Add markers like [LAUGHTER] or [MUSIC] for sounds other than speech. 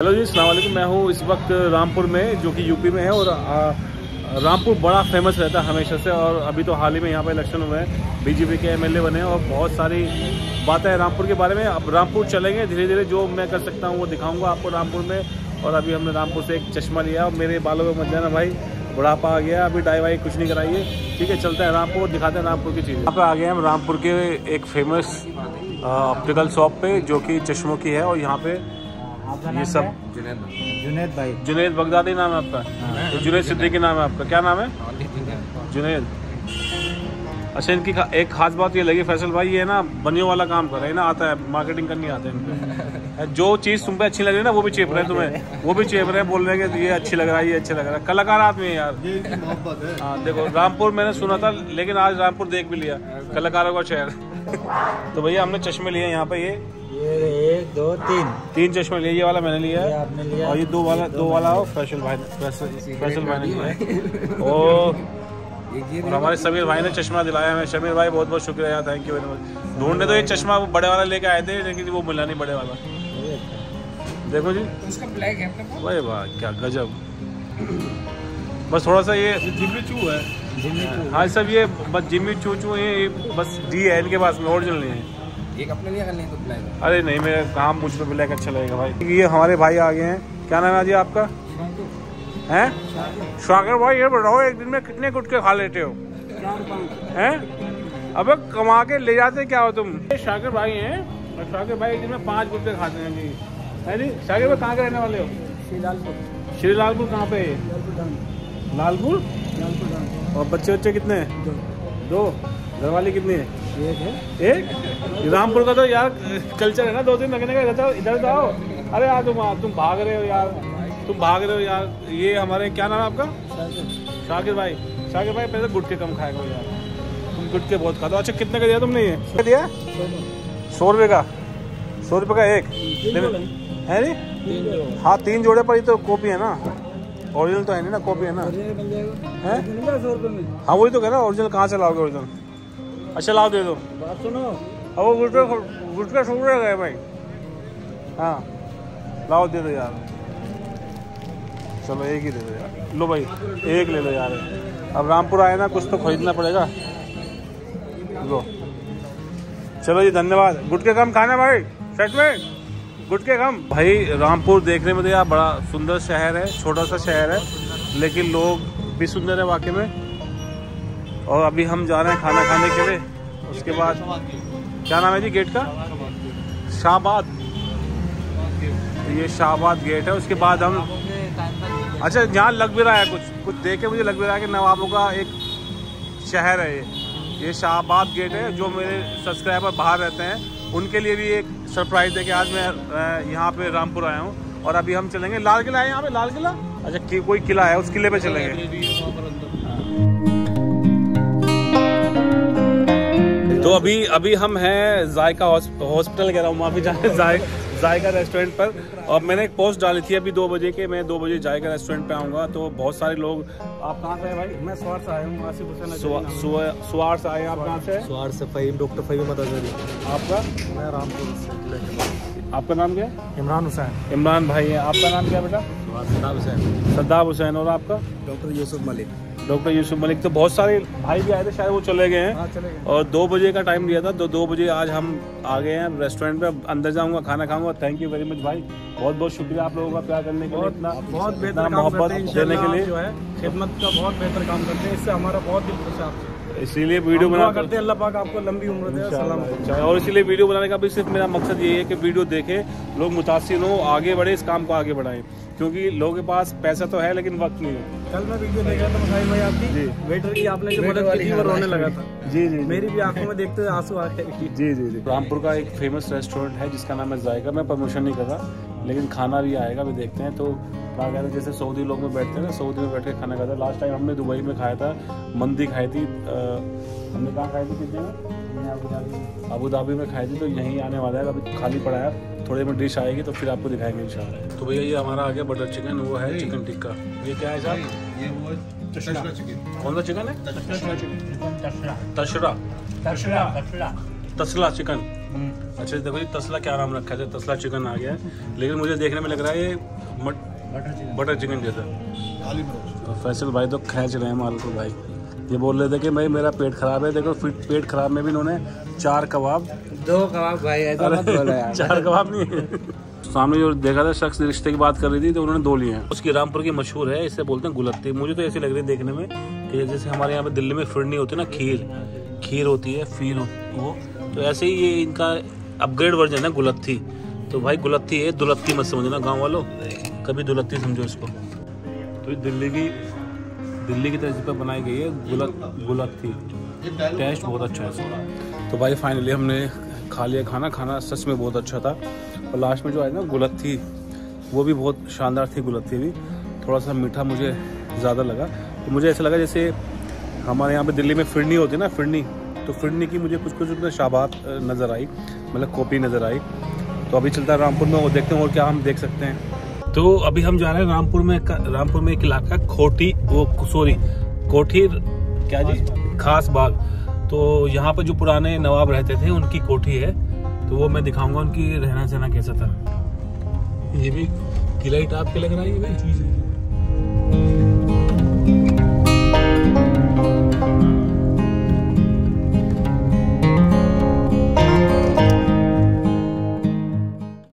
Hello जी सलाम वालेकुम। मैं हूँ इस वक्त रामपुर में, जो कि यूपी में है और रामपुर बड़ा फ़ेमस रहता है हमेशा से और अभी तो हाल ही में यहाँ पर इलेक्शन हुए हैं। बीजेपी के एमएलए बने और बहुत सारी बातें हैं रामपुर के बारे में। अब रामपुर चलेंगे धीरे धीरे जो मैं कर सकता हूँ वो दिखाऊँगा आपको रामपुर में। और अभी हमने रामपुर से एक चश्मा लिया और मेरे बालों में मत जाना भाई, बुढ़ापा आ गया, अभी डाई वाई कुछ नहीं कराइए। ठीक है, चलते हैं रामपुर दिखाते हैं रामपुर की चीज़ें। यहाँ पे आ गए हम रामपुर के एक फ़ेमस ऑप्टिकल शॉप पे, जो कि चश्मों की है और यहाँ पे ये सब जुनेद जुनेद भाई। जुनेद बगदादी नाम है आपका। तो जुनेद सिद्दीकी नाम है आपका। क्या नाम है? जुनेद। अच्छा इनकी खा- एक खास बात ये लगी फैसल भाई ये ना बनियों वाला काम कर रहे हैं ना आता है मार्केटिंग करनी आता है इनको जो चीज़ तुम पे अच्छी लग रही है ना वो भी चेप रहे हैं तुम्हें। वो भी चेप रहे हैं बोल रहे हैं कि ये अच्छी लग रहा है ये अच्छा लग रहा है। कलाकार आदमी है यार। हाँ। देखो रामपुर मैंने सुना था लेकिन आज रामपुर देख भी लिया कलाकारों का शहर। [LAUGHS] तो भैया हमने चश्मे लिए यहाँ पे ये ये एक दो तीन। तीन चश्मे लिए ये वाला मैंने लिया। है आपने लिया। और ये दो वाला दो वाला हो फैसल भाई फैसल भाई ने लिया। है। और और हमारे समीर भाई ने चश्मा दिलाया हमें। समीर भाई बहुत बहुत शुक्रिया यार थैंक यू वेरी मच ढूँढने तो ये चश्मा वो बड़े वाला लेके आए थे लेकिन वो मिला नहीं बड़े वाला। देखो जी। उसका ब्लैक है अपने पास। वाह वाह क्या गजब। बस थोड़ा सा ये जिम्मी चू है। हाँ सब ये बस जिम्मी चू चू है ये बस डी है इनके पास में ओरिजिनल नहीं है। एक अपने लिए कर तो ब्लैक अरे नहीं मेरा काम मुझ पे ब्लैक अच्छा लगेगा भाई। ये हमारे भाई आ गए हैं। क्या नाम है जी आपका? हैं? शाकिर भाई ये बताओ एक दिन में कितने गुटके खा लेते हो? हैं? अबे कमा के ले जाते क्या हो तुम? ये शाकिर भाई हैं और शाकिर भाई एक दिन में पाँच गुटके खाते हैं जी है जी शाकिर भाई कहाँ के रहने वाले हो? श्रीलालपुर। श्री लालपुर कहाँ पे? है लालपुर? और बच्चे बच्चे कितने हैं? दो। घरवाली कितनी है? एक है। एक? रामपुर का तो यार कल्चर है ना दो दिन लगने का इधर इधर तो आओ अरे यार तुम तुम भाग रहे हो यार। तुम भाग रहे हो यार। ये हमारे क्या नाम है आपका? शाकिर भाई। शाकिर भाई पहले गुटके कम करो यार। तुम गुटके बहुत खाते हो। अच्छा कितने का दिया तुमने ये? क्या दिया? सौ रुपये का। सौ रुपये का एक? है नहीं? हाँ तीन जोड़े पर ही तो कॉपी है ना। ओरिजिनल तो है नहीं ना कॉपी है ना। मिल है? हाँ वही तो कह रहा ओरिजिनल कहाँ से लाओगे ओरिजिनल अच्छा लाओ दे दो। बात सुनो। अब वो गुटके गुटके सूख रहे गए भाई। हाँ। लाओ दे दो यार। चलो एक ही दे दो यार। लो भाई एक ले लो यार। अब रामपुर आए ना कुछ तो खरीदना पड़ेगा। लो। चलो जी धन्यवाद। गुटके कम खाना भाई सच में। गुटके कम। भाई रामपुर देखने में तो यार बड़ा सुंदर शहर है छोटा सा शहर है लेकिन लोग भी सुंदर है वाकई में। और अभी हम जा रहे हैं खाना खाने के लिए। उसके बाद क्या नाम है जी गेट का? शाहबाद। ये शाहबाद गेट है। उसके बाद हम अच्छा यहाँ लग भी रहा है कुछ। कुछ देख के मुझे लग भी रहा है कि नवाबों का एक शहर है ये। ये शाहबाद गेट है। जो मेरे सब्सक्राइबर बाहर रहते हैं, उनके लिए भी एक सरप्राइज़ है कि आज मैं यहाँ पे रामपुर आया हूँ। और अभी हम चलेंगे। लाल किला है यहाँ पे? लाल किला? अच्छा कोई किला है? उस किले पे चलेंगे। तो अभी अभी हम हैं जायका हॉस्पिटल कह रहा हूँ माफ़ी जाए जाय जायका रेस्टोरेंट पर। और मैंने एक पोस्ट डाली थी अभी दो बजे के मैं दो बजे जायका रेस्टोरेंट पे आऊँगा तो बहुत सारे लोग आप कहाँ से हैं भाई? मैं स्वार से आया हूँ आसिफ हुसैन सुवा- सुवा- से आए आप कहाँ से? स्वार से फहीम डॉक्टर फहीम मदद आपका? मैं रामपुर से। आपका नाम क्या है? इमरान हुसैन। इमरान भाई है। आपका नाम क्या बेटा? सदाब हुसैन। सद्दाब हुसैन और आपका? डॉक्टर यूसुफ मलिक। डॉक्टर यूसुफ मलिक तो बहुत सारे भाई भी आए थे शायद वो चले गए हैं। हाँ और दो बजे का टाइम दिया था तो दो बजे आज हम आ गए हैं रेस्टोरेंट पे। अंदर जाऊँगा खाना खाऊँगा। थैंक यू वेरी मच भाई। बहुत बहुत शुक्रिया आप लोगों का प्यार करने के लिए इतना बहुत बेहतर मोहब्बत देने के लिए। जो है खिदमत का बहुत बेहतर काम करते हैं। इससे हमारा बहुत दिल खुश है आपसे। इसीलिए वीडियो बना करते हैं अल्लाह पाक आपको लंबी उम्र दे। सलाम। और इसीलिए वीडियो बनाने का भी सिर्फ़ मेरा मकसद ये है कि वीडियो देखें लोग मुतासर हो आगे बढ़े इस काम को आगे बढ़ाएँ। क्योंकि लोगों के पास पैसा तो है लेकिन वक्त नहीं है। कल मैं वीडियो देख रहा था मसाई भाई आपकी। जी। वेटर की आपने जो मदद की थी वो रोने लगा था। जी जी मेरी भी आँखों में देखते हुए आँसू आ गए। जी जी जी। रामपुर का एक फ़ेमस रेस्टोरेंट है जिसका नाम है जायका। मैं प्रमोशन नहीं कर रहा लेकिन खाना भी आएगा भी देखते हैं। तो क्या कहते हैं जैसे सऊदी लोग में बैठते हैं ना सऊदी में बैठ के खाना खाते हैं। लास्ट टाइम हमने दुबई में खाया था मंदी खाई थी हमने कहाँ खाई थी कितने में? अबू धाबी में। खाई थी तो यहीं आने वाला है। अभी खाली पड़ा है। थोड़े में डिश आएगी तो फिर आपको दिखाएँगे इंशाल्लाह। तो भैया ये हमारा आ गया बटर चिकन वो है चिकन टिक्का ये क्या है साहब? ये वो कौन सा चिकन है? तशरा। तशरा तशरा। तसला चिकन अच्छा देखो ये तसला क्या नाम रखा है? तसला चिकन आ गया है। लेकिन मुझे देखने में लग रहा है ये मट बटर चिकन जैसा। तो फैसल भाई तो खेच रहे हैं माल को भाई। ये बोल रहे थे कि भाई मेरा पेट खराब है देखो फिर पेट खराब में भी इन्होंने चार कबाब। दो कबाब भाई ऐसा मत बोलो यार। चार कबाब नहीं सामने जो देखा था शख्स रिश्ते की बात कर रही थी तो उन्होंने दो लिए हैं। उसकी रामपुर की मशहूर है इसे बोलते हैं गुलत्ती। मुझे तो ऐसी लग रही है देखने में कि जैसे हमारे यहाँ पे दिल्ली में फिरनी होती है ना खीर। खीर होती है फिर वो। तो ऐसे ही ये इनका अपग्रेड वर्जन है गुलत्ती। तो भाई गुलत्ती है दुलत्ती मत समझना गाँव वालों। कभी दुलत्ती समझो इसको। तो दिल्ली की दिल्ली की तर्ज पर बनाई गई है गुलत गुलत्ती टेस्ट बहुत अच्छा है इसका। तो भाई फाइनली हमने खा लिया खाना। खाना सच में बहुत अच्छा था। और लास्ट में जो है ना गुलत्थी वो भी बहुत शानदार थी गुलत्थी भी। थोड़ा सा मीठा मुझे ज़्यादा लगा। तो मुझे ऐसा लगा जैसे हमारे यहाँ पे दिल्ली में फिरनी होती है ना, फिरनी। तो फिरनी की मुझे कुछ कुछ उसमें शाबात नज़र आई। मतलब कॉपी नज़र आई। तो अभी चलता है रामपुर में वो देखते हैं और क्या हम देख सकते हैं। तो अभी हम जा रहे हैं रामपुर में रामपुर में एक इलाका खोटी वो सॉरी कोठी क्या जी? खास बाग। तो यहाँ पर जो पुराने नवाब रहते थे उनकी कोठी है। तो वो मैं दिखाऊँगा उनकी रहना सहना कैसा था। ये भी किला ही टाप के लग रहा है ये भाई?